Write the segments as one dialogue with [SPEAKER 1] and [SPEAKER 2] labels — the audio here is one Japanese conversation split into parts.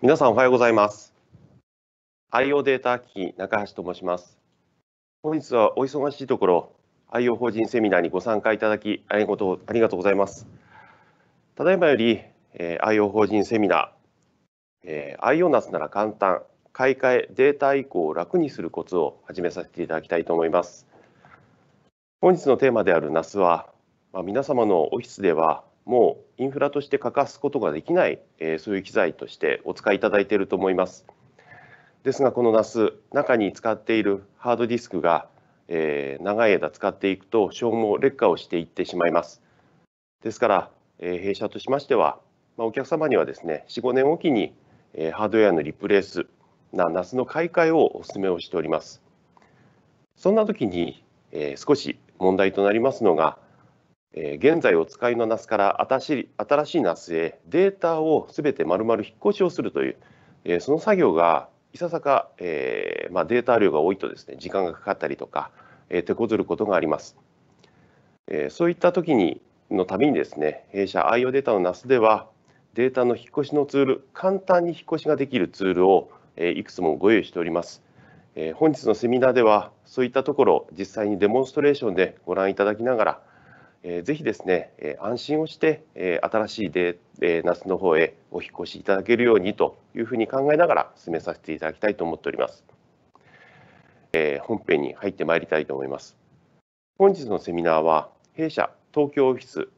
[SPEAKER 1] 皆さんおはようございます。IO データ機器中橋と申します。本日はお忙しいところ IO 法人セミナーにご参加いただきありがとうありがとうございます。ただいまより、えー、IO 法人セミナー、えー、IO ナスなら簡単買い替えデータ移行を楽にするコツを始めさせていただきたいと思います。本日のテーマである NAS は、まあ、皆様のオフィスではもうインフラとして欠かすことができない、えー、そういう機材としてお使いいただいていると思います。ですがこの NAS 中に使っているハードディスクが、えー、長い間使っていくと消耗劣化をしていってしまいます。ですから、えー、弊社としましては、まあ、お客様にはですね4、5年おきに、えー、ハードウェアのリプレースな NAS の買い替えをお勧めをしております。そんな時に、えー、少し問題となりますのが現在お使いの NAS から新しい新しい NAS へデータをすべて丸々引っ越しをするという、その作業がいささか、えまあ、データ量が多いとですね時間がかかったりとか、え、手こずることがあります。え、そういった時にのためにですね弊社 IO データの NAS ではデータの引っ越しのツール簡単に引っ越しができるツールを、え、いくつもご用意しております。え、本日のセミナーではそういったところ実際にデモンストレーションでご覧いただきながらえー、ぜひですね、えー、安心をして、えー、新しいで、えー、ナスの方へお引越しいただけるようにというふうに考えながら進めさせていただきたいと思っております。えー、本編に入ってまいりたいと思います。本日のセミナーは弊社東京オフィス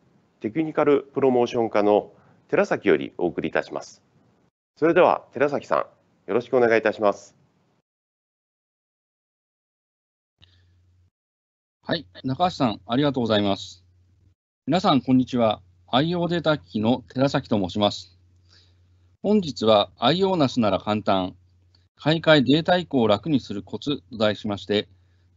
[SPEAKER 1] テクニカルプロモーション課の寺崎よりお送りいたします。それでは寺崎さん、よろしくお願いいたします。
[SPEAKER 2] はい、中橋さん、ありがとうございます。皆さん、こんにちは。IO データ機器の寺崎と申します。本日は IO ナスなら簡単、買い替えデータ移行を楽にするコツと題しまして、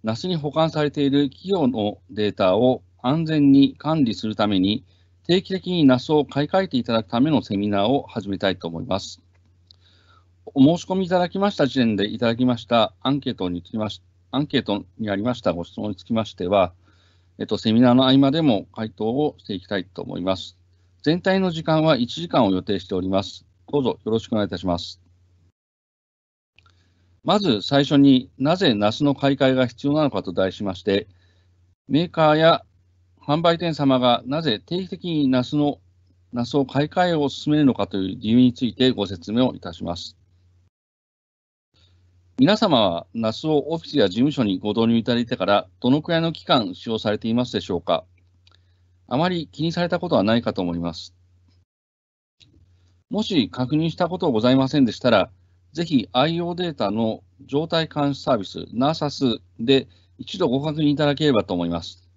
[SPEAKER 2] NAS に保管されている企業のデータを安全に管理するために、定期的に NAS を買い替えていただくためのセミナーを始めたいと思います。お申し込みいただきました時点でいただきましたアンケートにつきまして、アンケートにありましたご質問につきましては、えっと、セミナーの合間でも回答をしていきたいと思います。全体の時間は1時間を予定しております。どうぞよろしくお願いいたします。まず最初になぜ NAS の買い替えが必要なのかと題しまして、メーカーや販売店様がなぜ定期的に NAS の NAS を買い替えを進めるのかという理由についてご説明をいたします。皆様は NAS をオフィスや事務所にご導入いただいてからどのくらいの期間使用されていますでしょうか？あまり気にされたことはないかと思います。もし確認したことございませんでしたら、ぜひ IO データの状態監視サービス NASAS で一度ご確認いただければと思います。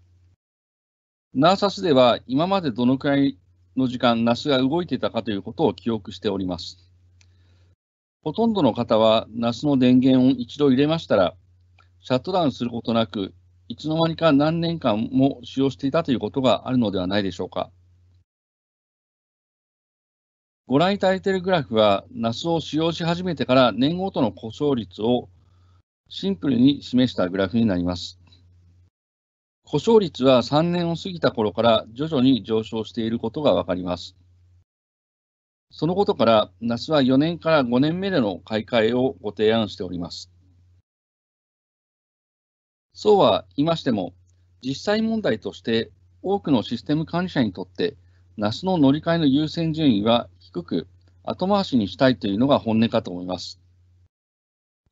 [SPEAKER 2] NASAS では今までどのくらいの時間 NAS が動いていたかということを記憶しております。ほとんどの方は NAS の電源を一度入れましたら、シャットダウンすることなく、いつの間にか何年間も使用していたということがあるのではないでしょうか。ご覧いただいているグラフは、NAS を使用し始めてから年ごとの故障率をシンプルに示したグラフになります。故障率は3年を過ぎた頃から徐々に上昇していることがわかります。そのことから、NAS は4年から5年目での買い替えをご提案しております。そうは言いましても、実際問題として多くのシステム管理者にとって NAS の乗り換えの優先順位は低く後回しにしたいというのが本音かと思います。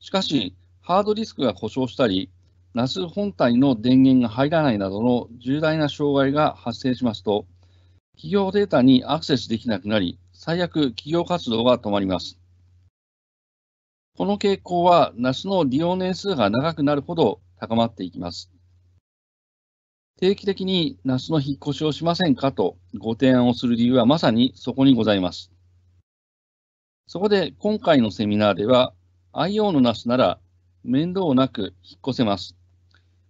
[SPEAKER 2] しかし、ハードディスクが故障したり、NAS 本体の電源が入らないなどの重大な障害が発生しますと、企業データにアクセスできなくなり、最悪企業活動が止まります。この傾向は、梨の利用年数が長くなるほど高まっていきます。定期的に梨の引っ越しをしませんかとご提案をする理由はまさにそこにございます。そこで今回のセミナーでは、IO のナスなら面倒なく引っ越せます。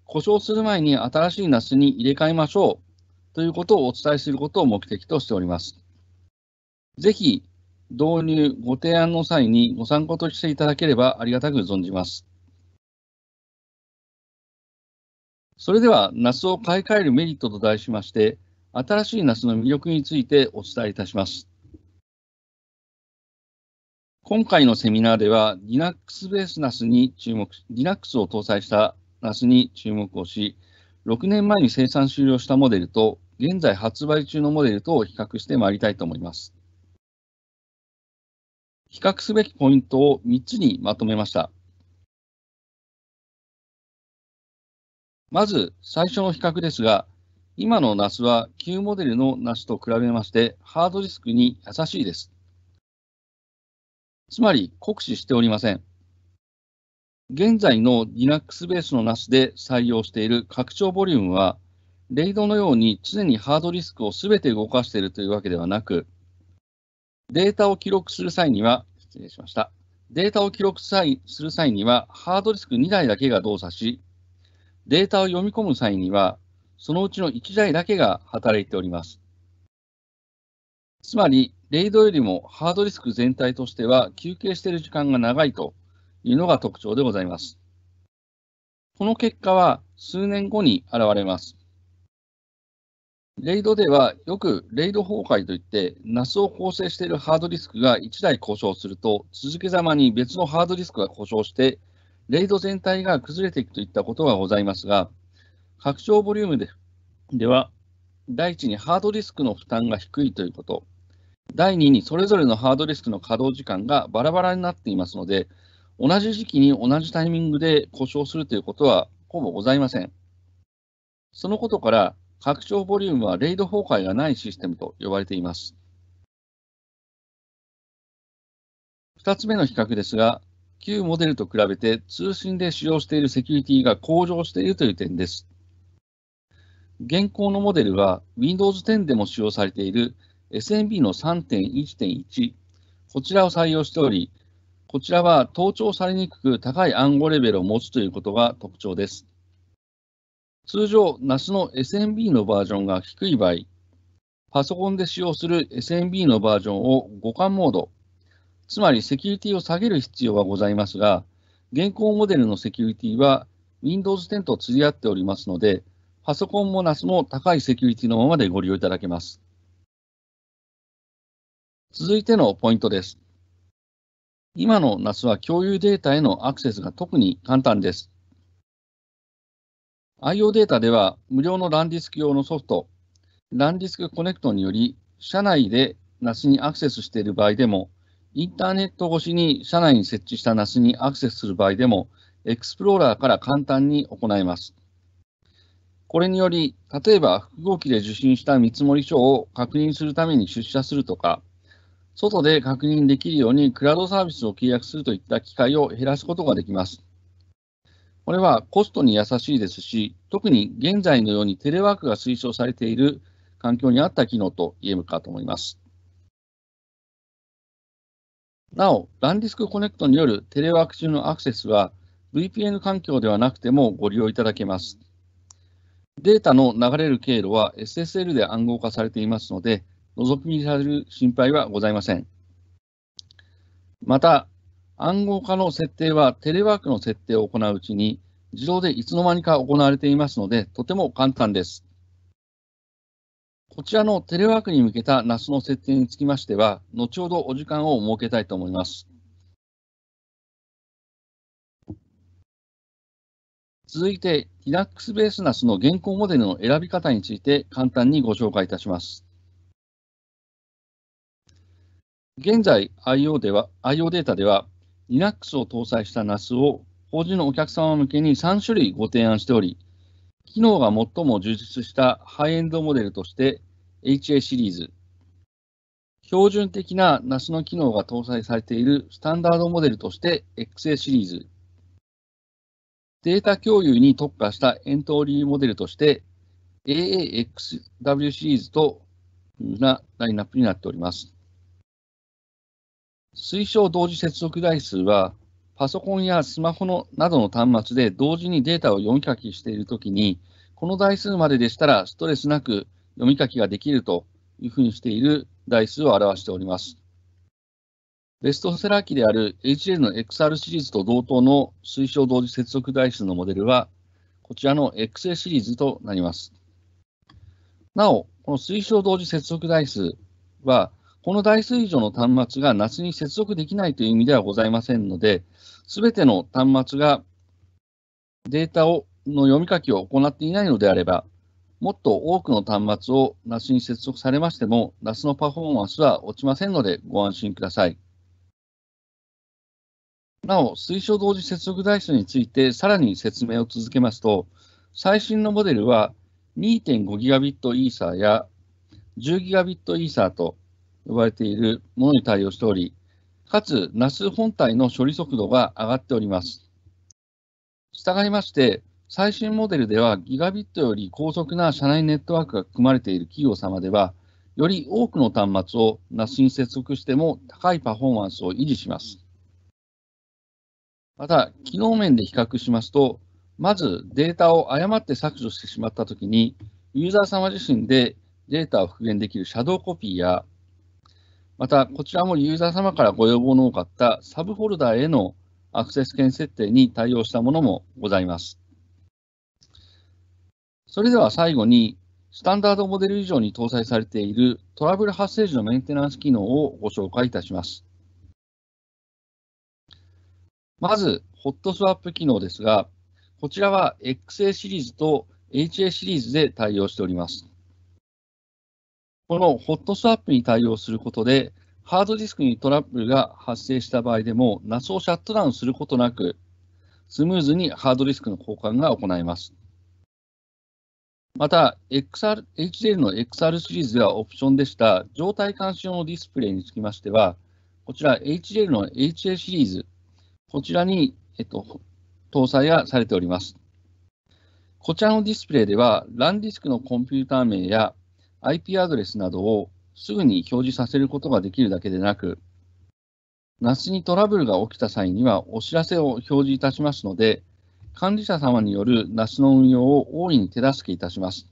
[SPEAKER 2] 故障する前に新しいナスに入れ替えましょうということをお伝えすることを目的としております。ぜひ、導入、ご提案の際にご参考としていただければありがたく存じます。それでは、ナスを買い替えるメリットと題しまして、新しいナスの魅力についてお伝えいたします。今回のセミナーでは Linux ベース NAS に注目、Linux を搭載した NAS に注目をし、6年前に生産終了したモデルと現在発売中のモデルと比較してまいりたいと思います。比較すべきポイントを3つにまとめました。まず最初の比較ですが、今の NAS は旧モデルの NAS と比べましてハードディスクに優しいです。つまり酷使しておりません。現在の Linux ベースの NAS で採用している拡張ボリュームは、レイドのように常にハードディスクをすべて動かしているというわけではなく、データを記録する際には、失礼しました。データを記録する際には、ハードディスク2台だけが動作し、データを読み込む際には、そのうちの1台だけが働いております。つまり、レイドよりもハードディスク全体としては休憩している時間が長いというのが特徴でございます。この結果は数年後に現れます。レイドではよくレイド崩壊といって NAS を構成しているハードディスクが1台故障すると続けざまに別のハードディスクが故障してレイド全体が崩れていくといったことがございますが拡張ボリュームででは第一にハードディスクの負担が低いということ第2にそれぞれのハードディスクの稼働時間がバラバラになっていますので同じ時期に同じタイミングで故障するということはほぼございません。そのことから、拡張ボリュームはレイド崩壊がないシステムと呼ばれています。2つ目の比較ですが、旧モデルと比べて通信で使用しているセキュリティが向上しているという点です。現行のモデルは Windows 10でも使用されている SMB の3.1.1、こちらを採用しており、こちらは盗聴されにくく高い暗号レベルを持つということが特徴です。通常、NAS の SMB のバージョンが低い場合、パソコンで使用する SMB のバージョンを互換モード、つまりセキュリティを下げる必要はございますが、現行モデルのセキュリティは Windows 10と釣り合っておりますので、パソコンも NAS も高いセキュリティのままでご利用いただけます。続いてのポイントです。今の NAS は共有データへのアクセスが特に簡単です。IO データでは無料の LAN ディスク用のソフト、 LAN ディスクコネクトにより、社内で NAS にアクセスしている場合でも、インターネット越しに社内に設置した NAS にアクセスする場合でも、エクスプローラーから簡単に行えます。これにより、例えば複合機で受信した見積書を確認するために出社するとか、外で確認できるようにクラウドサービスを契約するといった機会を減らすことができます。これはコストに優しいですし、特に現在のようにテレワークが推奨されている環境に合った機能と言えるかと思います。なお、ランディスクコネクトによるテレワーク中のアクセスは VPN 環境ではなくてもご利用いただけます。データの流れる経路は SSL で暗号化されていますので、覗き見される心配はございません。また、暗号化の設定はテレワークの設定を行ううちに自動でいつの間にか行われていますので、とても簡単です。こちらのテレワークに向けた NAS の設定につきましては、後ほどお時間を設けたいと思います。続いて、Linux ベース NAS の現行モデルの選び方について簡単にご紹介いたします。現在 IO では、IO データでは、Linux を搭載した NAS を法人のお客様向けに3種類ご提案しており、機能が最も充実したハイエンドモデルとして HA シリーズ、標準的な NAS の機能が搭載されているスタンダードモデルとして XA シリーズ、データ共有に特化したエントリーモデルとして AAXW シリーズというなラインナップになっております。推奨同時接続台数は、パソコンやスマホのなどの端末で同時にデータを読み書きしているときに、この台数まででしたらストレスなく読み書きができるというふうにしている台数を表しております。ベストセラー機である HL の XR シリーズと同等の推奨同時接続台数のモデルは、こちらの XA シリーズとなります。なお、この推奨同時接続台数は、この台数以上の端末が NAS に接続できないという意味ではございませんので、すべての端末がデータをの読み書きを行っていないのであれば、もっと多くの端末を NAS に接続されましても、NAS のパフォーマンスは落ちませんのでご安心ください。なお、推奨同時接続台数についてさらに説明を続けますと、最新のモデルは 2.5Gb イーサーや 10Gb イーサーと呼ばれているものに対応しており、かつ NAS 本体の処理速度が上がっております。したがりまして、最新モデルではギガビットより高速な社内ネットワークが組まれている企業様では、より多くの端末を NAS に接続しても高いパフォーマンスを維持します。また、機能面で比較しますと、まずデータを誤って削除してしまったときに、ユーザー様自身でデータを復元できるシャドウコピーや、また、こちらもユーザー様からご要望の多かったサブフォルダへのアクセス権設定に対応したものもございます。それでは最後に、スタンダードモデル以上に搭載されているトラブル発生時のメンテナンス機能をご紹介いたします。まず、ホットスワップ機能ですが、こちらは XA シリーズと HA シリーズで対応しております。このホットスワップに対応することで、ハードディスクにトラブルが発生した場合でも、NAS をシャットダウンすることなく、スムーズにハードディスクの交換が行えます。また、XR、HDL の XR シリーズではオプションでした状態監視用のディスプレイにつきましては、こちら HDL の HA シリーズ、こちらに、えっと、搭載がされております。こちらのディスプレイでは、LAN ディスクのコンピューター名や IP アドレスなどをすぐに表示させることができるだけでなく、NAS にトラブルが起きた際にはお知らせを表示いたしますので、管理者様による NAS の運用を大いに手助けいたします。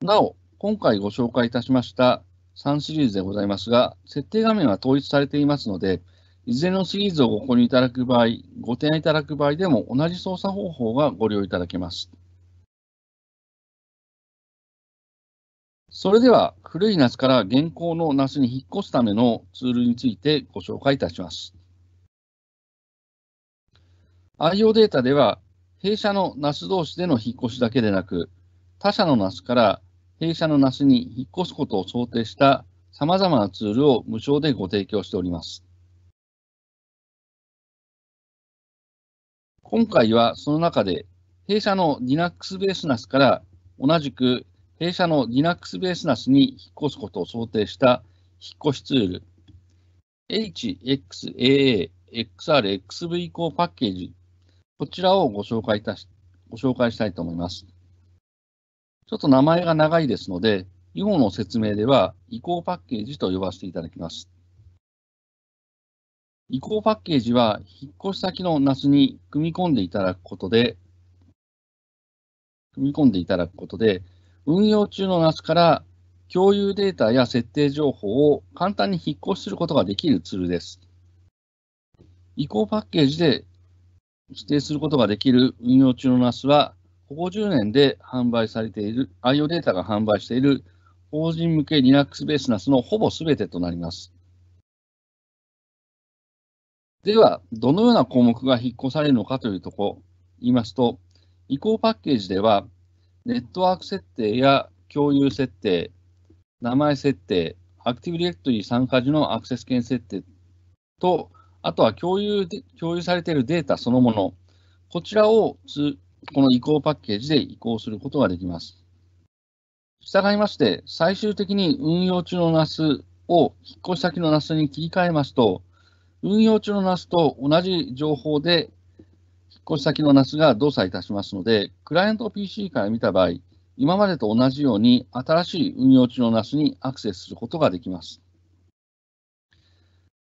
[SPEAKER 2] なお、今回ご紹介いたしました3シリーズでございますが、設定画面は統一されていますので、いずれのシリーズをご購入いただく場合、ご提案いただく場合でも同じ操作方法がご利用いただけます。それでは、古い NAS から現行の NAS に引っ越すためのツールについてご紹介いたします。IO データでは、弊社の NAS 同士での引っ越しだけでなく、他社の NAS から弊社の NAS に引っ越すことを想定した様々なツールを無償でご提供しております。今回はその中で、弊社の Linux ベース NAS から同じく弊社の Linux ベース NAS に引っ越すことを想定した引っ越しツール、HXAA XR XV 移行パッケージ、こちらをご紹介いたし、ご紹介したいと思います。ちょっと名前が長いですので、以後の説明では移行パッケージと呼ばせていただきます。移行パッケージは、引っ越し先の NAS に組み込んでいただくことで、組み込んでいただくことで、運用中の NAS から共有データや設定情報を簡単に引っ越しすることができるツールです。移行パッケージで指定することができる運用中の NAS は、ここ10年で販売されている、IO データが販売している法人向け Linux ベース NAS のほぼ全てとなります。では、どのような項目が引っ越されるのかというところ、言いますと、移行パッケージでは、ネットワーク設定や共有設定、名前設定、アクティブディレクトリー参加時のアクセス権設定と、あとは共有で共有されているデータそのもの、こちらをこの移行パッケージで移行することができます。したがいまして、最終的に運用中の NAS を引っ越し先の NAS に切り替えますと、運用中の NAS と同じ情報で越し先の NAS が動作いたしますので、クライアント PC から見た場合、今までと同じように新しい運用中の NAS にアクセスすることができます。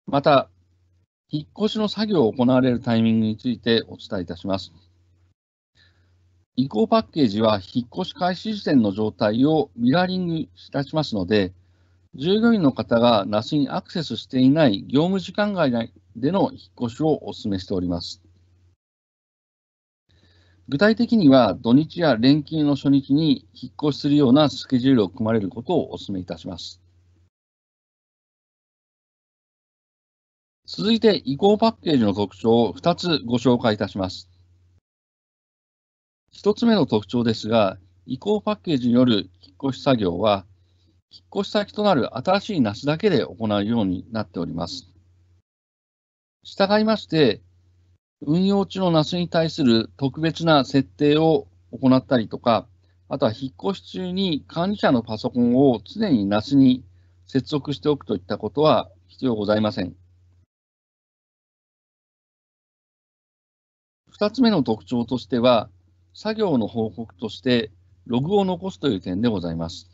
[SPEAKER 2] また、引っ越しの作業を行われるタイミングについてお伝えいたします。移行パッケージは引っ越し開始時点の状態をミラーリングいたしますので、従業員の方が NAS にアクセスしていない業務時間外での引っ越しをお勧めしております。具体的には土日や連休の初日に引っ越しするようなスケジュールを組まれることをお勧めいたします。続いて移行パッケージの特徴を2つご紹介いたします。1つ目の特徴ですが、移行パッケージによる引っ越し作業は、引っ越し先となる新しいナスだけで行うようになっております。従いまして、運用中のナスに対する特別な設定を行ったりとか、あとは引っ越し中に管理者のパソコンを常にナスに接続しておくといったことは必要ございません。2つ目の特徴としては、作業の報告としてログを残すという点でございます。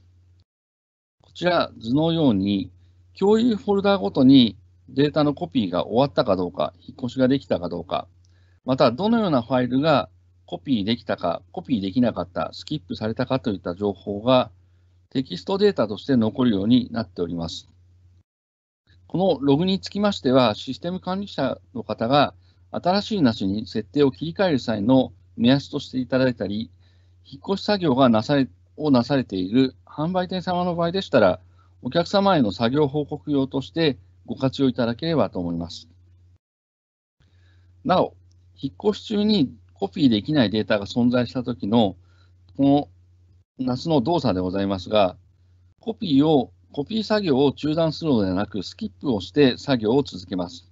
[SPEAKER 2] こちら図のように共有フォルダごとにデータのコピーが終わったかどうか、引っ越しができたかどうか、またどのようなファイルがコピーできたか、コピーできなかった、スキップされたかといった情報がテキストデータとして残るようになっております。このログにつきましては、システム管理者の方が新しいなしに設定を切り替える際の目安としていただいたり、引っ越し作業がなされをなされている販売店様の場合でしたら、お客様への作業報告用としてご活用いただければと思います。なお、引っ越し中にコピーできないデータが存在したときの、この夏の動作でございますが、コピーを、コピー作業を中断するのではなく、スキップをして作業を続けます。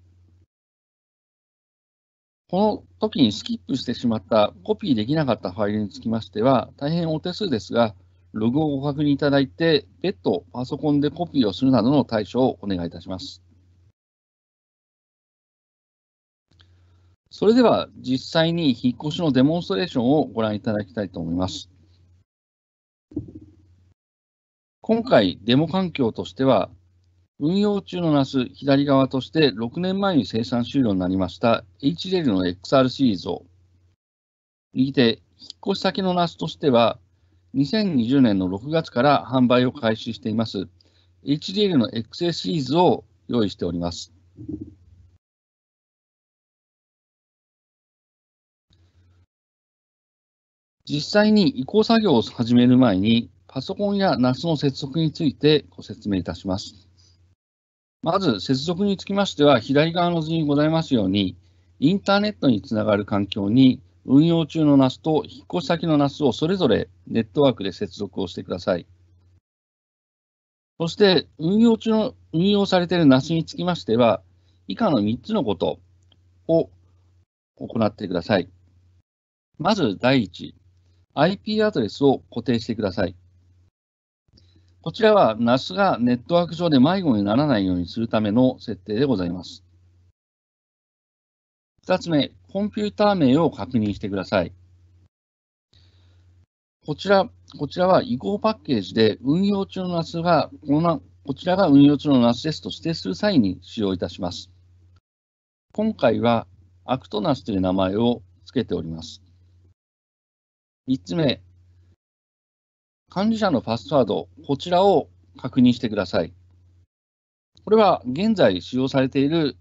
[SPEAKER 2] この時にスキップしてしまったコピーできなかったファイルにつきましては、大変お手数ですが、ログをご確認いただいて、別途パソコンでコピーをするなどの対処をお願いいたします。それでは実際に引っ越しのデモンストレーションをご覧いただきたいと思います。今回、デモ環境としては、運用中の NAS 左側として6年前に生産終了になりました HDL の XR シリーズを、右手、引っ越し先の NAS としては、2020年の6月から販売を開始しています HDL の XA シリーズを用意しております。実際に移行作業を始める前に、パソコンや NAS の接続についてご説明いたします。まず、接続につきましては、左側の図にございますように、インターネットにつながる環境に、運用中の NAS と引っ越し先の NAS をそれぞれネットワークで接続をしてください。そして、運用中の、運用されている NAS につきましては、以下の3つのことを行ってください。まず、第一、IP アドレスを固定してください。こちらは NAS がネットワーク上で迷子にならないようにするための設定でございます。2つ目、コンピューター名を確認してください。こちら、こちらは移行パッケージで運用中の NAS が、このこちらが運用中の NAS ですと指定する際に使用いたします。今回は ActNAS という名前を付けております。3つ目、管理者のパスワード、こちらを確認してください。これは現在使用されている、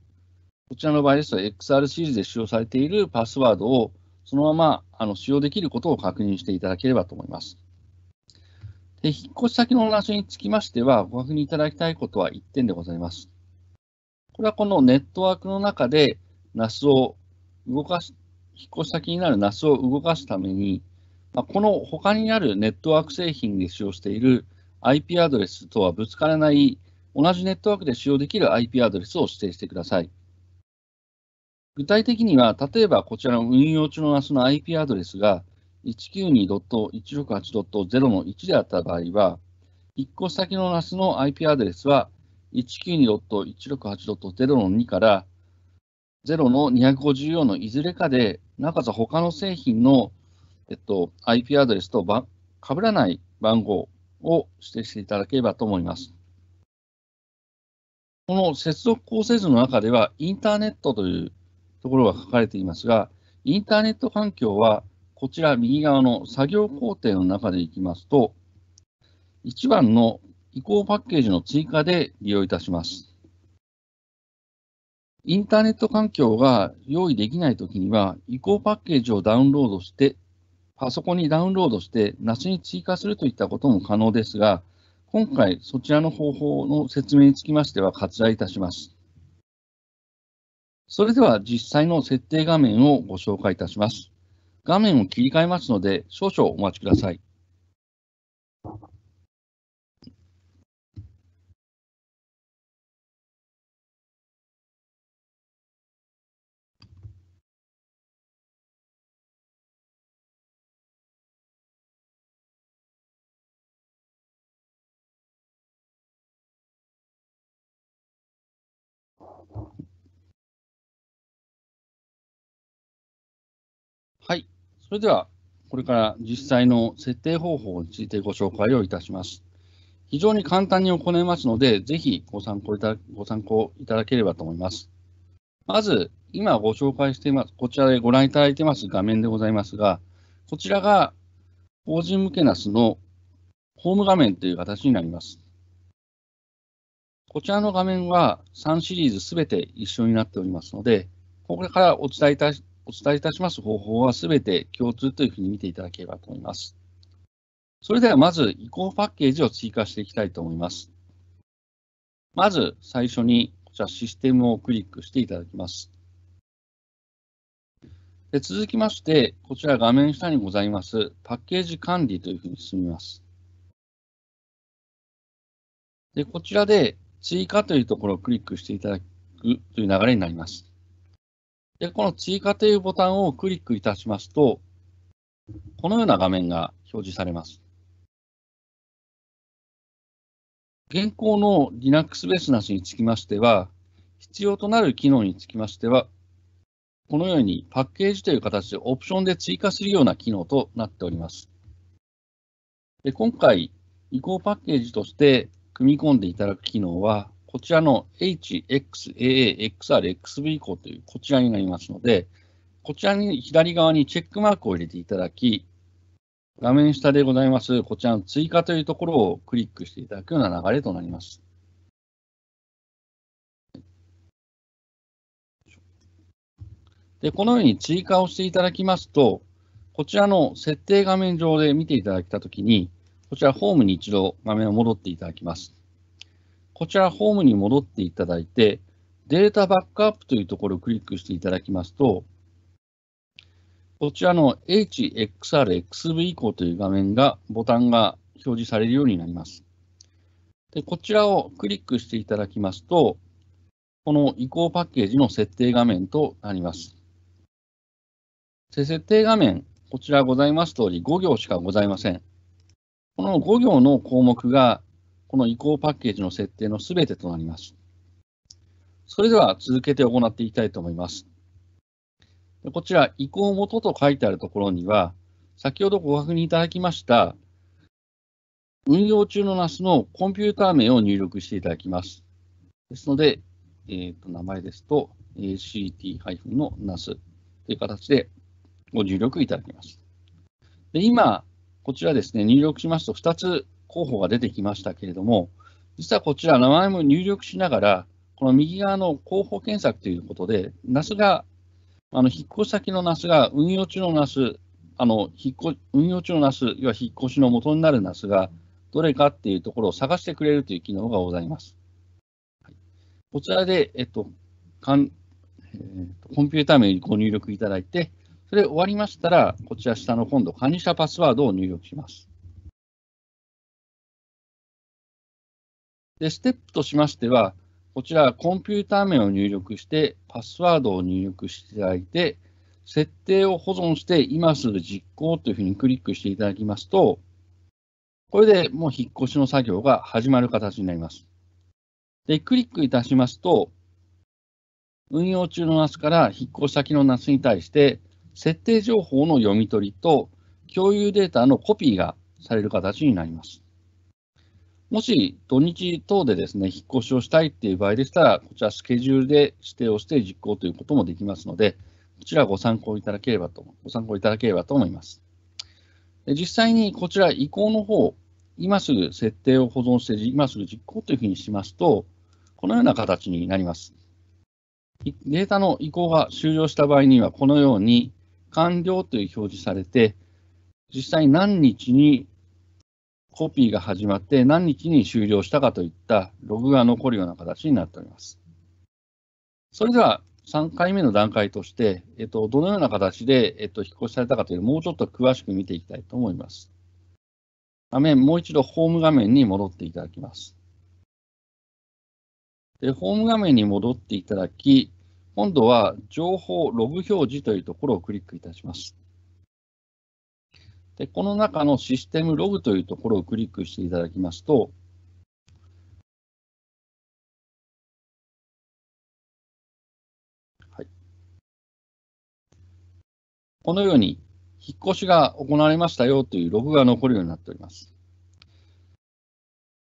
[SPEAKER 2] こちらの場合ですと XR シリーズで使用されているパスワードをそのままあの使用できることを確認していただければと思います。で引っ越し先の話につきましては、ご確認いただきたいことは1点でございます。これはこのネットワークの中で NAS を動かし、引っ越し先になる NAS を動かすために、この他にあるネットワーク製品で使用している IP アドレスとはぶつからない同じネットワークで使用できる IP アドレスを指定してください。具体的には、例えばこちらの運用中の NAS の IP アドレスが192.168.0の1であった場合は、引っ越し先の NAS の IP アドレスは192.168.0の2から0の254のいずれかで、なおかつ他の製品のえっと、IP アドレスとば被らない番号を指定していただければと思います。この接続構成図の中では、インターネットというところが書かれていますが、インターネット環境は、こちら右側の作業工程の中でいきますと、1番の移行パッケージの追加で利用いたします。インターネット環境が用意できないときには、移行パッケージをダウンロードしてパソコンにダウンロードして、夏に追加するといったことも可能ですが、今回そちらの方法の説明につきましては割愛いたします。それでは実際の設定画面をご紹介いたします。画面を切り替えますので、少々お待ちください。はい。それでは、これから実際の設定方法についてご紹介をいたします。非常に簡単に行えますので、ぜひご参考いたご参考いただければと思います。まず、今ご紹介しています、こちらでご覧いただいています画面でございますが、こちらが法人向けナスのホーム画面という形になります。こちらの画面は3シリーズすべて一緒になっておりますので、これからお伝えいたしお伝えいたします方法はすべて共通というふうに見ていただければと思います。それではまず移行パッケージを追加していきたいと思います。まず最初にこちらシステムをクリックしていただきます。で続きまして、こちら画面下にございますパッケージ管理というふうに進みます。でこちらで追加というところをクリックしていただくという流れになります。で、この追加というボタンをクリックいたしますと、このような画面が表示されます。現行の Linux ベースなしにつきましては、必要となる機能につきましては、このようにパッケージという形でオプションで追加するような機能となっております。で今回、移行パッケージとして組み込んでいただく機能は、こちらの HXAA、XR、XV 項というこちらになりますので、こちらに左側にチェックマークを入れていただき、画面下でございます、こちらの追加というところをクリックしていただくような流れとなります。で、このように追加をしていただきますと、こちらの設定画面上で見ていただいたときに、こちらホームに一度画面を戻っていただきます。こちらホームに戻っていただいて、データバックアップというところをクリックしていただきますと、こちらの HXRXV 移行という画面が、ボタンが表示されるようになります。でこちらをクリックしていただきますと、この移行パッケージの設定画面となります。設定画面、こちらございます通り5行しかございません。この5行の項目がこの移行パッケージの設定のすべてとなります。それでは続けて行っていきたいと思います。こちら、移行元と書いてあるところには、先ほどご確認いただきました、運用中の NAS のコンピューター名を入力していただきます。ですので、えー、と名前ですと、ACT- の NAS という形でご入力いただきます。で今、こちらですね、入力しますと2つ候補が出てきましたけれども、実はこちら、名前も入力しながら、この右側の候補検索ということで、NAS が、あの引っ越し先の NAS が運用中の NAS、あの引っ越運用中の NAS、要は引っ越しの元になる NAS がどれかっていうところを探してくれるという機能がございます。こちらで、えっと、かんえー、コンピューター名にご入力いただいて、それ終わりましたら、こちら下の今度、管理者パスワードを入力します。で、ステップとしましては、こちら、コンピューター名を入力して、パスワードを入力していただいて、設定を保存して、今すぐ実行というふうにクリックしていただきますと、これでもう引っ越しの作業が始まる形になります。で、クリックいたしますと、運用中の NAS から引っ越し先の NAS に対して、設定情報の読み取りと共有データのコピーがされる形になります。もし土日等でですね、引っ越しをしたいっていう場合でしたら、こちらスケジュールで指定をして実行ということもできますので、こちらご参考いただければと、ご参考いただければと思います。実際にこちら移行の方、今すぐ設定を保存して、今すぐ実行というふうにしますと、このような形になります。データの移行が終了した場合には、このように完了という表示されて、実際何日にコピーが始まって何日に終了したかといったログが残るような形になっております。それでは3回目の段階として、えっと、どのような形で、えっと、引っ越しされたかというのをもうちょっと詳しく見ていきたいと思います。画面、もう一度ホーム画面に戻っていただきます。でホーム画面に戻っていただき、今度は情報ログ表示というところをクリックいたします。でこの中のシステムログというところをクリックしていただきますと、はい、このように引っ越しが行われましたよというログが残るようになっております。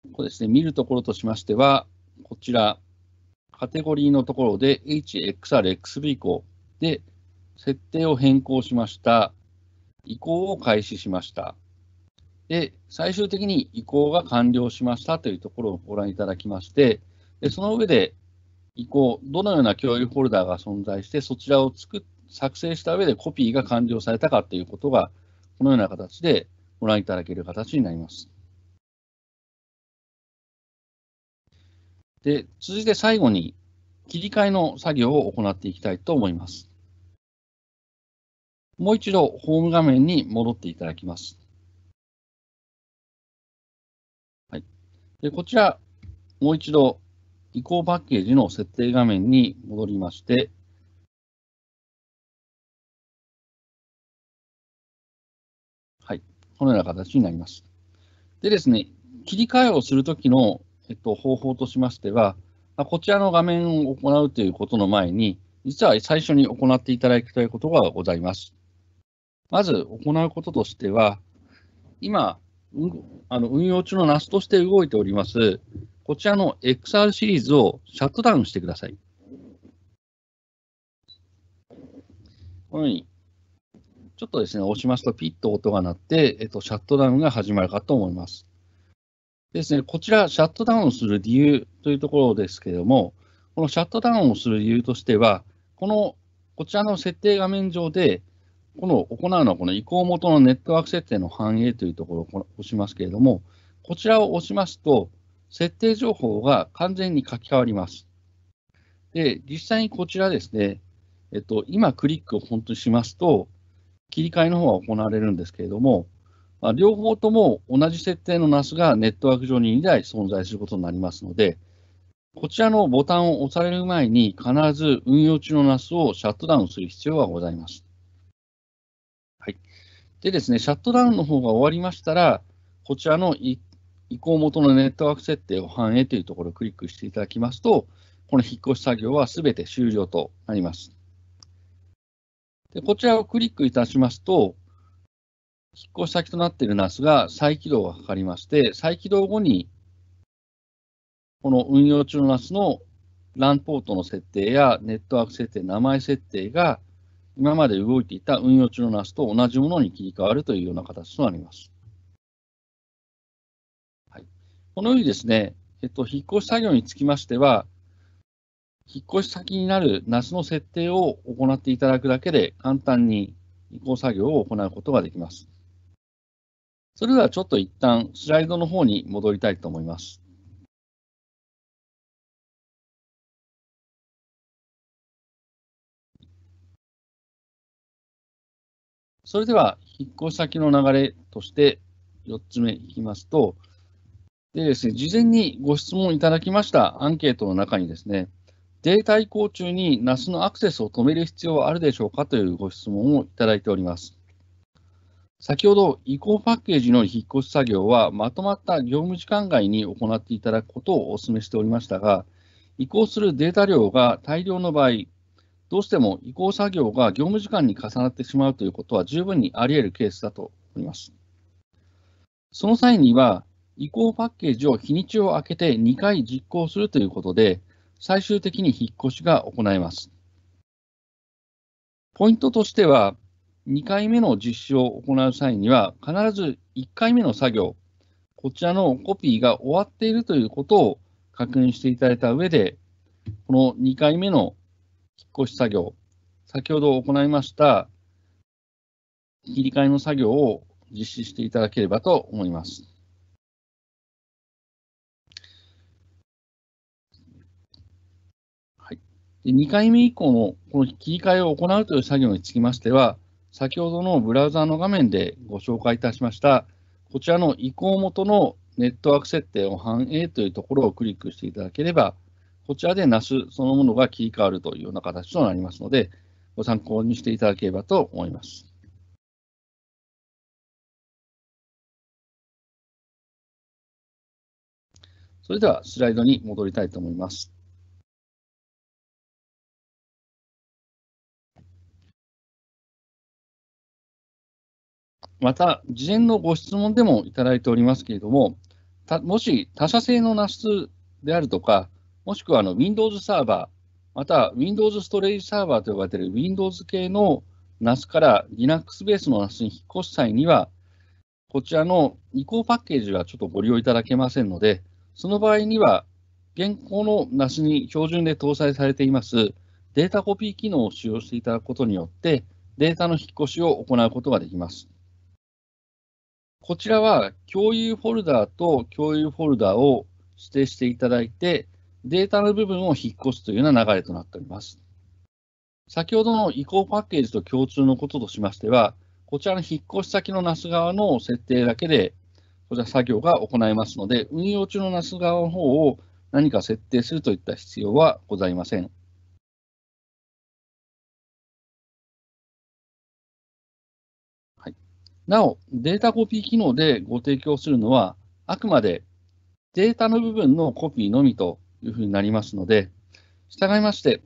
[SPEAKER 2] ここですね、見るところとしましては、こちら、カテゴリーのところで HXR、XB 移行で設定を変更しました。移行を開始しました。で、最終的に移行が完了しましたというところをご覧いただきまして、でその上で移行、どのような共有フォルダが存在して、そちらを作作成した上でコピーが完了されたかということが、このような形でご覧いただける形になります。で、続いて最後に切り替えの作業を行っていきたいと思います。もう一度ホーム画面に戻っていただきます。はい、でこちら、もう一度移行パッケージの設定画面に戻りまして、はい、このような形になります。でですね、切り替えをするときの、えっと、方法としましては、こちらの画面を行うということの前に、実は最初に行っていただきたいことがございます。まず行うこととしては、今、あの運用中の NAS として動いております、こちらの XR シリーズをシャットダウンしてください。このように、ちょっとですね、押しますとピッと音が鳴って、えっと、シャットダウンが始まるかと思います。ですね、こちら、シャットダウンする理由というところですけれども、このシャットダウンをする理由としては、この、こちらの設定画面上で、この行うのはこの移行元のネットワーク設定の反映というところを押しますけれども、こちらを押しますと、設定情報が完全に書き換わります。で、実際にこちらですね、えっと、今クリックを本当にしますと、切り替えの方は行われるんですけれども、まあ、両方とも同じ設定の NAS がネットワーク上に2台存在することになりますので、こちらのボタンを押される前に必ず運用中の NAS をシャットダウンする必要がございます。でですね、シャットダウンの方が終わりましたら、こちらの移行元のネットワーク設定を反映というところをクリックしていただきますと、この引っ越し作業はすべて終了となります。でこちらをクリックいたしますと、引っ越し先となっている NAS が再起動がかかりまして、再起動後に、この運用中の NAS の LAN ポートの設定やネットワーク設定、名前設定が今まで動いていた運用中の NAS と同じものに切り替わるというような形となります。はい、このようにですね、えっと、引っ越し作業につきましては、引っ越し先になる NAS の設定を行っていただくだけで簡単に移行作業を行うことができます。それではちょっと一旦スライドの方に戻りたいと思います。それでは、引っ越し先の流れとして4つ目いきますと、でですね、事前にご質問いただきましたアンケートの中にですね、データ移行中に NAS のアクセスを止める必要はあるでしょうかというご質問をいただいております。先ほど移行パッケージの引っ越し作業はまとまった業務時間外に行っていただくことをお勧めしておりましたが、移行するデータ量が大量の場合、どうしても移行作業が業務時間に重なってしまうということは十分にあり得るケースだと思います。その際には、移行パッケージを日にちを空けて2回実行するということで、最終的に引っ越しが行えます。ポイントとしては、2回目の実施を行う際には、必ず1回目の作業、こちらのコピーが終わっているということを確認していただいた上で、この2回目の引っ越し作業、先ほど行いました切り替えの作業を実施していただければと思います。はい。で2回目以降のこの切り替えを行うという作業につきましては、先ほどのブラウザの画面でご紹介いたしました、こちらの移行元のネットワーク設定を反映というところをクリックしていただければ、こちらで NAS そのものが切り替わるというような形となりますので、ご参考にしていただければと思います。それではスライドに戻りたいと思います。また、事前のご質問でもいただいておりますけれども、もし他社製の NAS であるとか、もしくはあの Windows サーバー、また Windows ストレージサーバーと呼ばれている Windows 系の NAS から Linux ベースの NAS に引っ越す際には、こちらの移行パッケージはちょっとご利用いただけませんので、その場合には、現行の NAS に標準で搭載されていますデータコピー機能を使用していただくことによって、データの引っ越しを行うことができます。こちらは共有フォルダーと共有フォルダーを指定していただいて、データの部分を引っ越すというような流れとなっております。先ほどの移行パッケージと共通のこととしましては、こちらの引っ越し先の NAS 側の設定だけで、こちら作業が行えますので、運用中の NAS 側の方を何か設定するといった必要はございません。はいなお、データコピー機能でご提供するのは、あくまでデータの部分のコピーのみというふうになりますので、従いまして、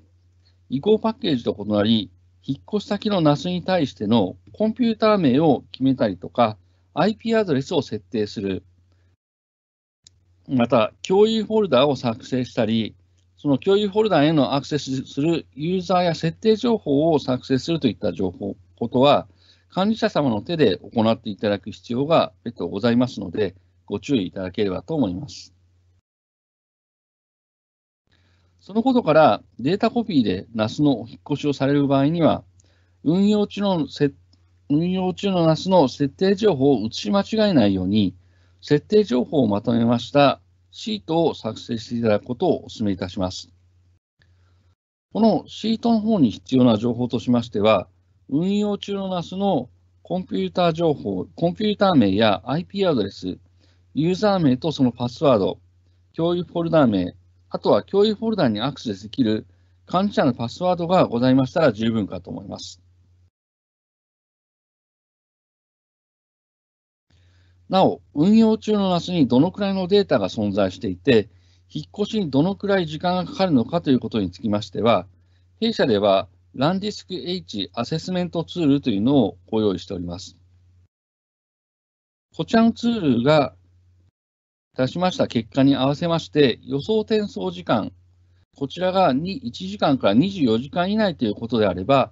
[SPEAKER 2] 移行パッケージと異なり、引っ越し先の NAS に対してのコンピューター名を決めたりとか、IP アドレスを設定する、また、共有フォルダを作成したり、その共有フォルダへのアクセスするユーザーや設定情報を作成するといった情報、ことは、管理者様の手で行っていただく必要が別途ございますので、ご注意いただければと思います。そのことからデータコピーで NAS の引っ越しをされる場合には、運用中の運用中の NAS の設定情報を写し間違えないように、設定情報をまとめましたシートを作成していただくことをお勧めいたします。このシートの方に必要な情報としましては、運用中の NAS のコンピューター情報、コンピューター名や IP アドレス、ユーザー名とそのパスワード、共有フォルダ名、あとは共有フォルダにアクセスできる管理者のパスワードがございましたら十分かと思います。なお、運用中の NAS にどのくらいのデータが存在していて、引っ越しにどのくらい時間がかかるのかということにつきましては、弊社ではランディスク H アセスメントツールというのをご用意しております。こちらのツールが出しました結果に合わせまして、予想転送時間、こちらが1時間から24時間以内ということであれば、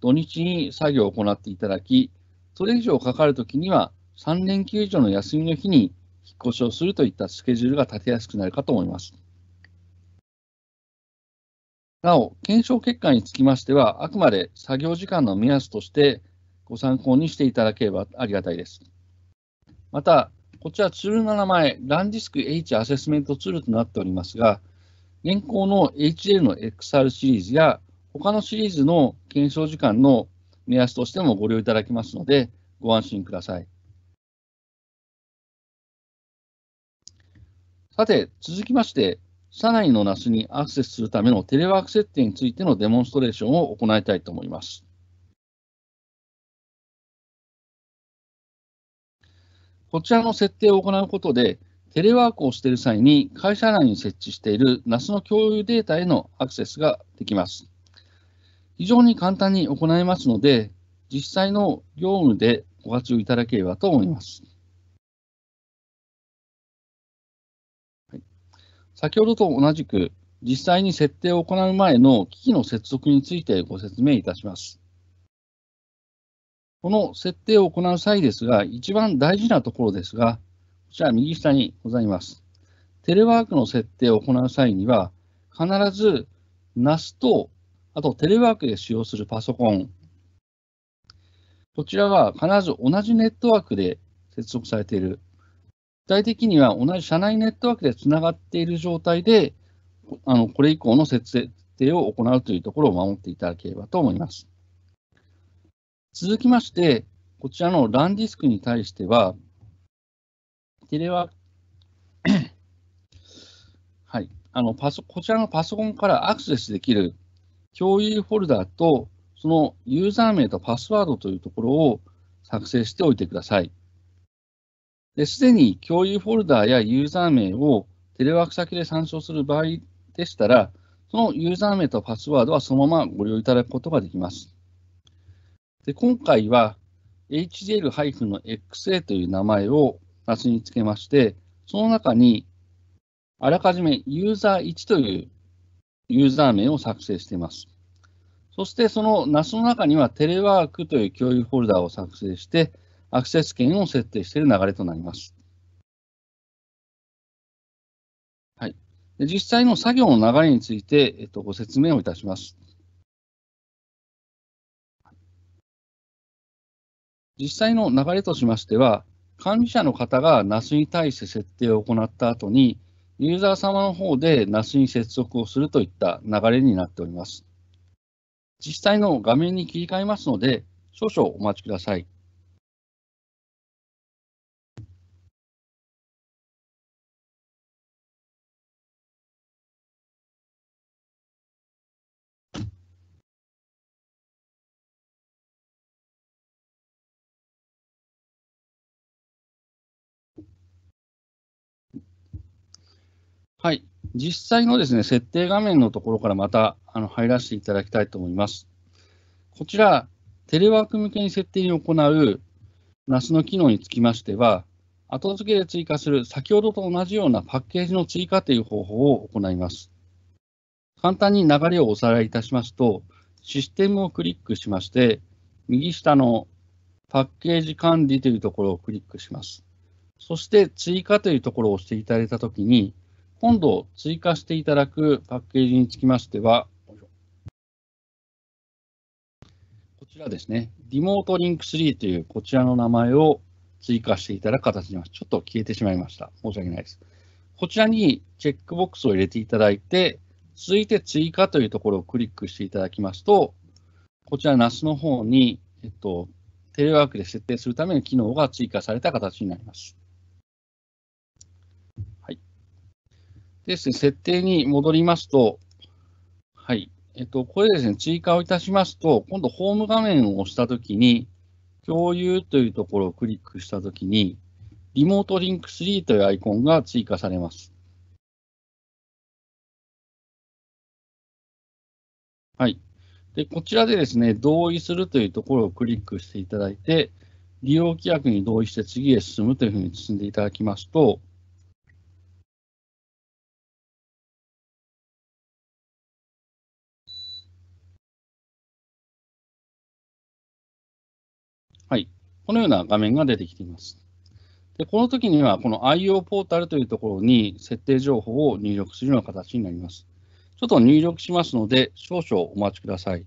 [SPEAKER 2] 土日に作業を行っていただき、それ以上かかるときには、3連休以上の休みの日に引っ越しをするといったスケジュールが立てやすくなるかと思います。なお、検証結果につきましては、あくまで作業時間の目安としてご参考にしていただければありがたいです。また、こちらツールの名前、ランディスク H アセスメントツールとなっておりますが、現行の HL の XR シリーズや他のシリーズの検証時間の目安としてもご利用いただけますので、ご安心ください。さて、続きまして、社内の NAS にアクセスするためのテレワーク設定についてのデモンストレーションを行いたいと思います。こちらの設定を行うことで、テレワークをしている際に会社内に設置している NAS の共有データへのアクセスができます。非常に簡単に行えますので、実際の業務でご活用いただければと思います。先ほどと同じく、実際に設定を行う前の機器の接続についてご説明いたします。この設定を行う際ですが、一番大事なところですが、こちら右下にございます。テレワークの設定を行う際には、必ず NAS と、あとテレワークで使用するパソコン、こちらは必ず同じネットワークで接続されている具体的には同じ社内ネットワークでつながっている状態で、あのこれ以降の設定を行うというところを守っていただければと思います。続きまして、こちらの LAN ディスクに対しては、テレワ はい、あのパソこちらのパソコンからアクセスできる共有フォルダと、そのユーザー名とパスワードというところを作成しておいてください。すでに共有フォルダやユーザー名をテレワーク先で参照する場合でしたら、そのユーザー名とパスワードはそのままご利用いただくことができます。で今回は HDL-XA という名前を夏につけまして、その中にあらかじめユーザー1というユーザー名を作成しています。そしてその NAS の中にはテレワークという共有フォルダを作成して、アクセス権を設定している流れとなります。はい、で実際の作業の流れについて、えっと、ご説明をいたします。実際の流れとしましては、管理者の方が NAS に対して設定を行った後に、ユーザー様の方で NAS に接続をするといった流れになっております。実際の画面に切り替えますので、少々お待ちください。はい。実際のですね、設定画面のところからまたあの入らせていただきたいと思います。こちら、テレワーク向けに設定に行う NAS の機能につきましては、後付けで追加する先ほどと同じようなパッケージの追加という方法を行います。簡単に流れをおさらいいたしますと、システムをクリックしまして、右下のパッケージ管理というところをクリックします。そして追加というところを押していただいたときに、今度追加していただくパッケージにつきましては、こちらですね、リモートリンク3というこちらの名前を追加していただく形になります。ちょっと消えてしまいました。申し訳ないです。こちらにチェックボックスを入れていただいて、続いて追加というところをクリックしていただきますと、こちら NAS の方に、えっと、テレワークで設定するための機能が追加された形になります。ですね、設定に戻りますと、はい。えっと、これですね、追加をいたしますと、今度ホーム画面を押したときに、共有というところをクリックしたときに、リモートリンク3というアイコンが追加されます。はい。で、こちらでですね、同意するというところをクリックしていただいて、利用規約に同意して次へ進むというふうに進んでいただきますと、はい。このような画面が出てきています。でこの時には、この IO ポータルというところに設定情報を入力するような形になります。ちょっと入力しますので、少々お待ちください。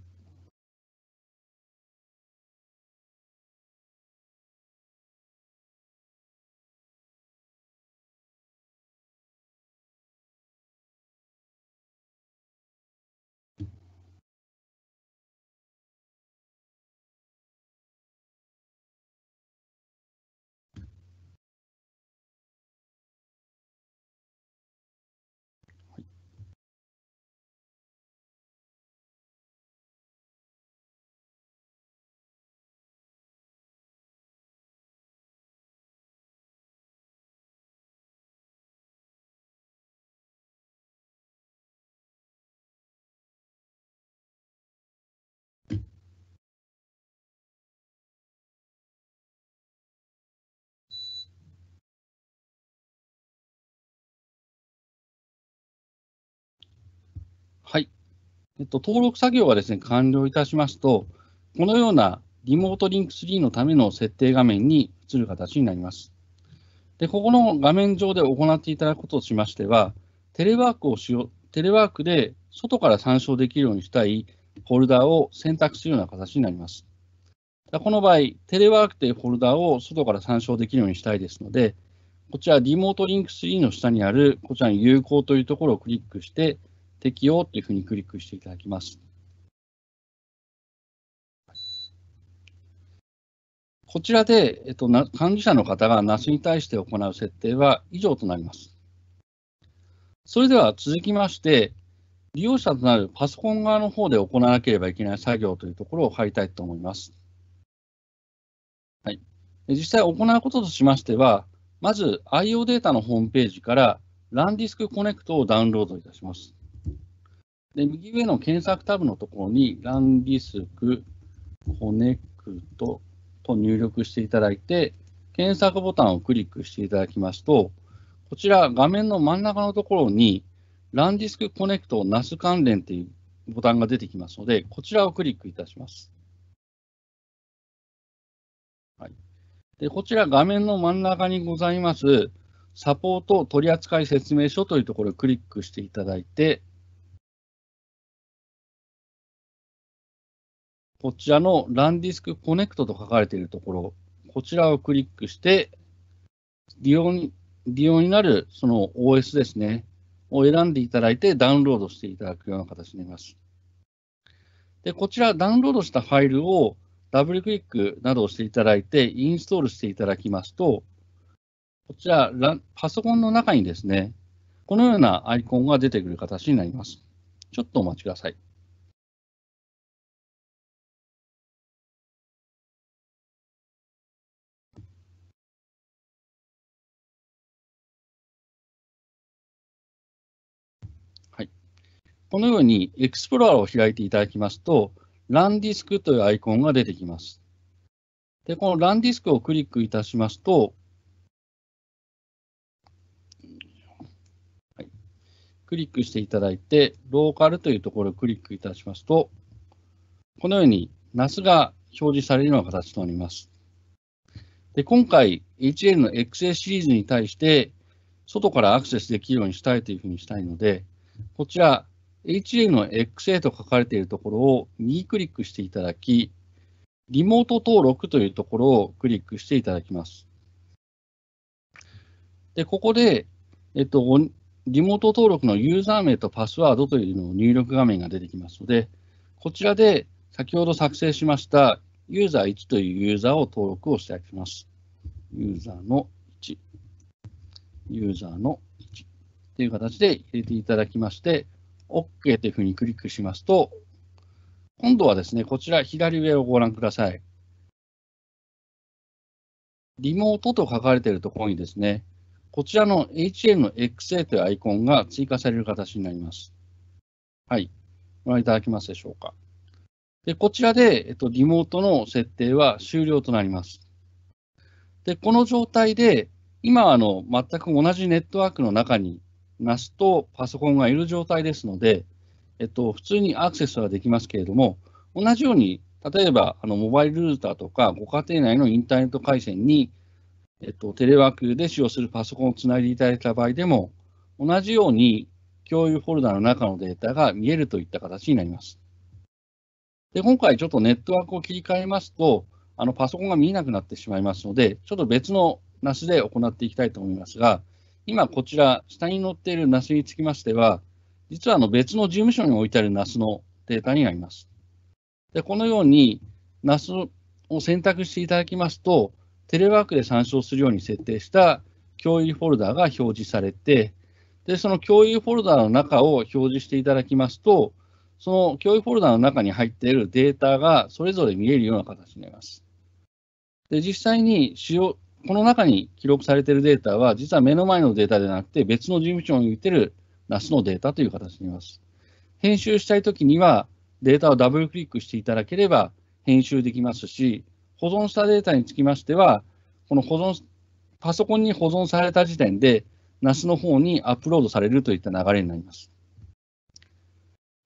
[SPEAKER 2] えっと、登録作業がですね、完了いたしますと、このようなリモートリンク3のための設定画面に移る形になります。で、ここの画面上で行っていただくこととしましては、テレワークをしよテレワークで外から参照できるようにしたいフォルダを選択するような形になります。この場合、テレワークというフォルダを外から参照できるようにしたいですので、こちらリモートリンク3の下にあるこちらに有効というところをクリックして、適用というふうにクリックしていただきます。こちらで、えっと、管理者の方が NAS に対して行う設定は以上となります。それでは続きまして、利用者となるパソコン側の方で行わなければいけない作業というところを入りたいと思います。はい、実際行うこととしましては、まず IO データのホームページから LAN ディスクコネクトをダウンロードいたします。で右上の検索タブのところに LAN ディスクコネクトと入力していただいて、検索ボタンをクリックしていただきますと、こちら画面の真ん中のところに LAN ディスクコネクト NAS 関連というボタンが出てきますので、こちらをクリックいたします。はい、でこちら画面の真ん中にございます、サポート取扱説明書というところをクリックしていただいて、こちらの LAN ディスクコネクトと書かれているところ、こちらをクリックして、利用に利用になるその OS ですね、を選んでいただいてダウンロードしていただくような形になります。で、こちらダウンロードしたファイルをダブルクリックなどをしていただいて、インストールしていただきますと、こちら、パソコンの中にですね、このようなアイコンが出てくる形になります。ちょっとお待ちください。このようにエクスプローラーを開いていただきますと、ランディスクというアイコンが出てきます。で、このランディスクをクリックいたしますと、はい、クリックしていただいて、ローカルというところをクリックいたしますと、このように NAS が表示されるような形となります。で今回、HL の XA シリーズに対して、外からアクセスできるようにしたいというふうにしたいので、こちら、HA の XA と書かれているところを右クリックしていただき、リモート登録というところをクリックしていただきます。で、ここで、えっと、リモート登録のユーザー名とパスワードというのを入力画面が出てきますので、こちらで先ほど作成しましたユーザー1というユーザーを登録をしていただきます。ユーザーの1、ユーザーの1という形で入れていただきまして、OK というふうにクリックしますと、今度はですね、こちら左上をご覧ください。リモートと書かれているところにですね、こちらの HL の XA というアイコンが追加される形になります。はい。ご覧いただけますでしょうか。で、こちらで、えっと、リモートの設定は終了となります。で、この状態で、今あの全く同じネットワークの中に NAS とパソコンがいる状態ですので、えっと、普通にアクセスはできますけれども、同じように、例えばあのモバイルルーターとか、ご家庭内のインターネット回線に、えっと、テレワークで使用するパソコンをつないでいただいた場合でも、同じように共有フォルダの中のデータが見えるといった形になります。で今回ちょっとネットワークを切り替えますと、あのパソコンが見えなくなってしまいますので、ちょっと別の NAS で行っていきたいと思いますが、今こちら、下に載っている NAS につきましては、実はあの別の事務所に置いてある NAS のデータになります。でこのように NAS を選択していただきますと、テレワークで参照するように設定した共有フォルダが表示されて、でその共有フォルダの中を表示していただきますと、その共有フォルダの中に入っているデータがそれぞれ見えるような形になります。で実際に使用この中に記録されているデータは、実は目の前のデータではなくて、別の事務所に置いている NAS のデータという形になります。編集したいときには、データをダブルクリックしていただければ編集できますし、保存したデータにつきましては、この保存、パソコンに保存された時点で、NAS の方にアップロードされるといった流れになります。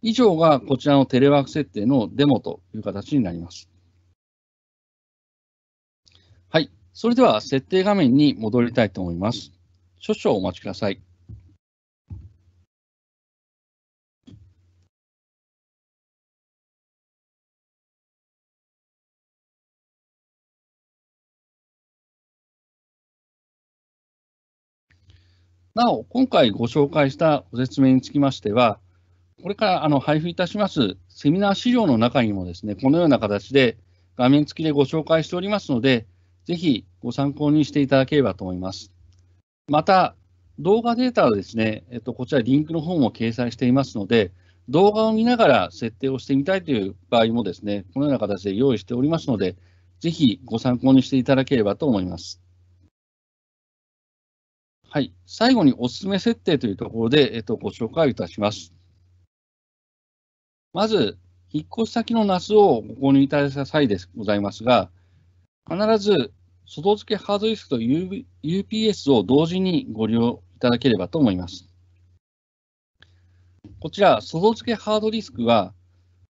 [SPEAKER 2] 以上がこちらのテレワーク設定のデモという形になります。それでは設定画面に戻りたいと思います。少々お待ちください。なお、今回ご紹介したご説明につきましては、これからあの配布いたしますセミナー資料の中にもですね、このような形で画面付きでご紹介しておりますので、ぜひご参考にしていただければと思います。また、動画データはですね、えっと、こちらリンクの方も掲載していますので、動画を見ながら設定をしてみたいという場合もですね、このような形で用意しておりますので、ぜひご参考にしていただければと思います。はい、最後にお勧め設定というところで、えっと、ご紹介いたします。まず、引っ越し先の NAS をご購入いただいた際でございますが、必ず外付けハードディスクと UPS を同時にご利用いただければと思います。こちら、外付けハードディスクは、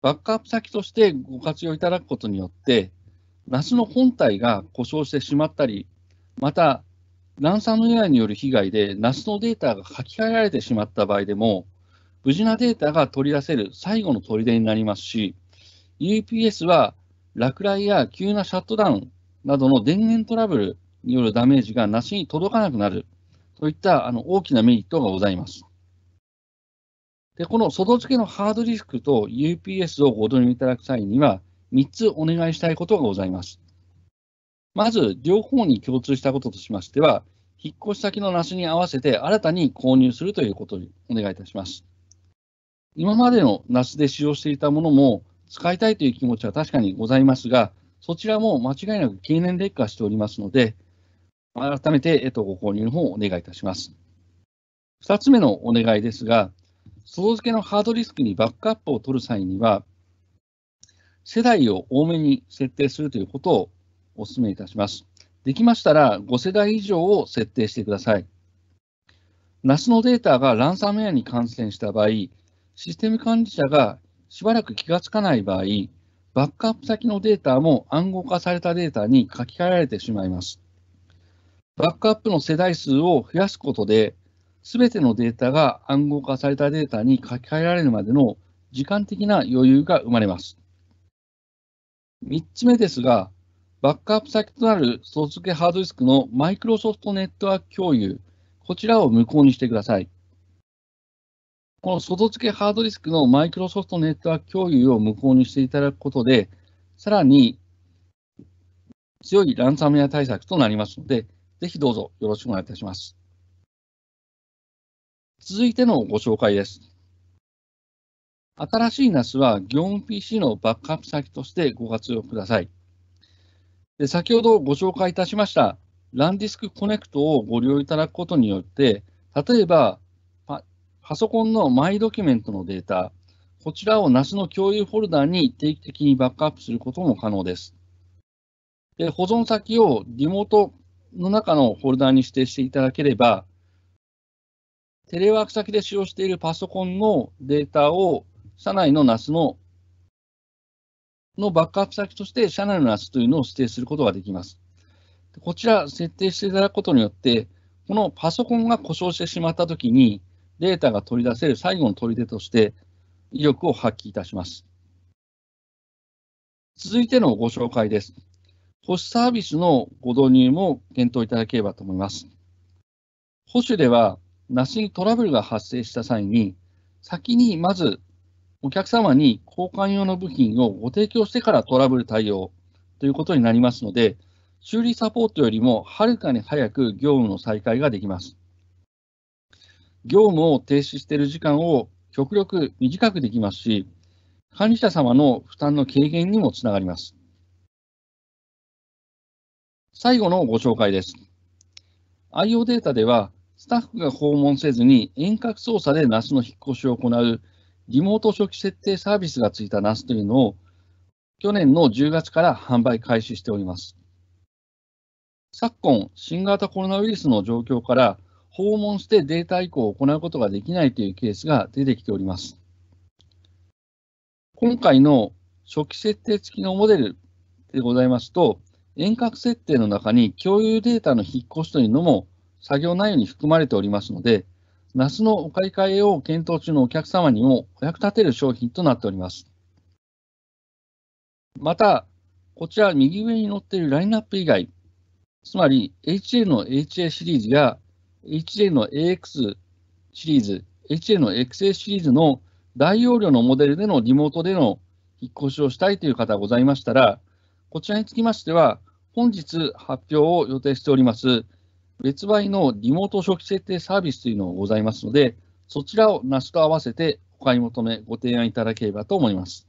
[SPEAKER 2] バックアップ先としてご活用いただくことによって、NAS の本体が故障してしまったり、また、ランサムウェアによる被害で NAS のデータが書き換えられてしまった場合でも、無事なデータが取り出せる最後の砦になりますし、UPS は落雷や急なシャットダウンなどの電源トラブルによるダメージが NAS に届かなくなるといったあの大きなメリットがございます。で、この外付けのハードディスクと UPS をご導入いただく際には、3つお願いしたいことがございます。まず、両方に共通したこととしましては、引っ越し先の NAS に合わせて新たに購入するということにお願いいたします。今までの NAS で使用していたものも使いたいという気持ちは確かにございますが、そちらも間違いなく経年劣化しておりますので、改めて、えっと、ご購入の方をお願いいたします。2つ目のお願いですが、外付けのハードディスクにバックアップを取る際には、世代を多めに設定するということをお勧めいたします。できましたら、5世代以上を設定してください。NAS のデータがランサムウェアに感染した場合、システム管理者がしばらく気がつかない場合、バックアップ先のデータも暗号化されたデータに書き換えられてしまいます。バックアップの世代数を増やすことで、すべてのデータが暗号化されたデータに書き換えられるまでの時間的な余裕が生まれます。3つ目ですが、バックアップ先となる外付けハードディスクのマイクロソフトネットワーク共有、こちらを無効にしてください。この外付けハードディスクのマイクロソフトネットワーク共有を無効にしていただくことで、さらに強いランサムウェア対策となりますので、ぜひどうぞよろしくお願いいたします。続いてのご紹介です。新しい NAS は業務 PC のバックアップ先としてご活用ください。で先ほどご紹介いたしました LAN ディスクコネクトをご利用いただくことによって、例えばパソコンのマイドキュメントのデータ、こちらを NAS の共有フォルダに定期的にバックアップすることも可能です。で保存先をリモートの中のフォルダに指定していただければ、テレワーク先で使用しているパソコンのデータを社内の NAS ののバックアップ先として社内の NAS というのを指定することができます。こちら設定していただくことによって、このパソコンが故障してしまったときに、データが取り出せる最後の取り出として威力を発揮いたします。続いてのご紹介です。保守サービスのご導入も検討いただければと思います。保守では、梨にトラブルが発生した際に、先にまずお客様に交換用の部品をご提供してからトラブル対応ということになりますので、修理サポートよりもはるかに早く業務の再開ができます。業務を停止している時間を極力短くできますし、管理者様の負担の軽減にもつながります。最後のご紹介です。IO データでは、スタッフが訪問せずに遠隔操作で NAS の引っ越しを行うリモート初期設定サービスがついた NAS というのを去年の10月から販売開始しております。昨今、新型コロナウイルスの状況から訪問してデータ移行を行うことができないというケースが出てきております。今回の初期設定付きのモデルでございますと、遠隔設定の中に共有データの引っ越しというのも作業内容に含まれておりますので、夏のお買い替えを検討中のお客様にもお役立てる商品となっております。また、こちら右上に載っているラインナップ以外、つまり HA の HA シリーズや HA の AX シリーズ、HA の XA シリーズの大容量のモデルでのリモートでの引っ越しをしたいという方がございましたら、こちらにつきましては、本日発表を予定しております別売のリモート初期設定サービスというのがございますので、そちらを NAS と合わせてお買い求め、ご提案いただければと思います。